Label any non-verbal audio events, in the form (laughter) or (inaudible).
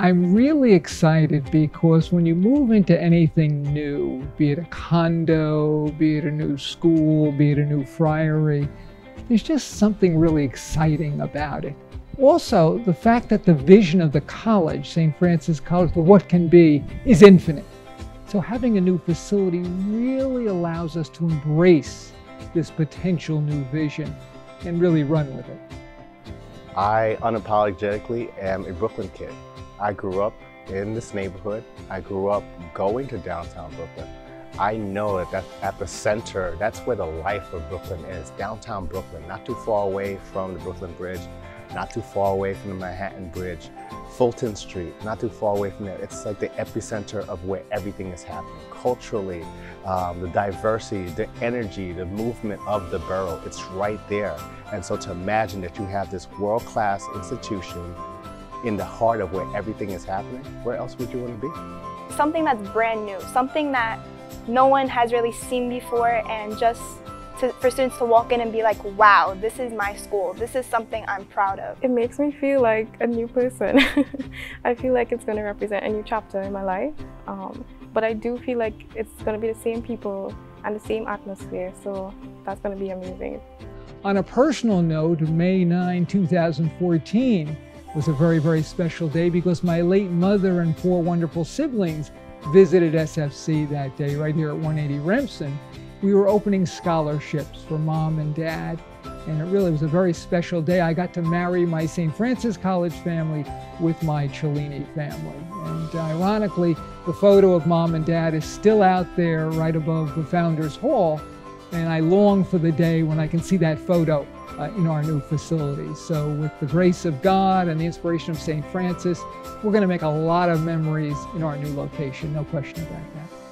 I'm really excited because when you move into anything new, be it a condo, be it a new school, be it a new friary, there's just something really exciting about it. Also, the fact that the vision of the college, St. Francis College, for what can be, is infinite. So having a new facility really allows us to embrace this potential new vision and really run with it. I unapologetically am a Brooklyn kid. I grew up in this neighborhood. I grew up going to downtown Brooklyn. I know that that's at the center, that's where the life of Brooklyn is, downtown Brooklyn, not too far away from the Brooklyn Bridge, not too far away from the Manhattan Bridge, Fulton Street, not too far away from there. It's like the epicenter of where everything is happening. Culturally, um, the diversity, the energy, the movement of the borough, it's right there. And so to imagine that you have this world-class institution in the heart of where everything is happening, where else would you want to be? Something that's brand new, something that no one has really seen before and just to, for students to walk in and be like, wow, this is my school. This is something I'm proud of. It makes me feel like a new person. (laughs) I feel like it's going to represent a new chapter in my life. Um, but I do feel like it's going to be the same people and the same atmosphere. So that's going to be amazing. On a personal note, May 9, 2014 was a very, very special day because my late mother and four wonderful siblings visited SFC that day right here at 180 Remsen. We were opening scholarships for mom and dad, and it really was a very special day. I got to marry my St. Francis College family with my Cellini family. And ironically, the photo of mom and dad is still out there right above the Founders Hall, and I long for the day when I can see that photo uh, in our new facility. So with the grace of God and the inspiration of St. Francis, we're going to make a lot of memories in our new location, no question about that.